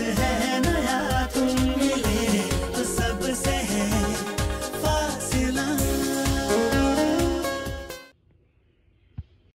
है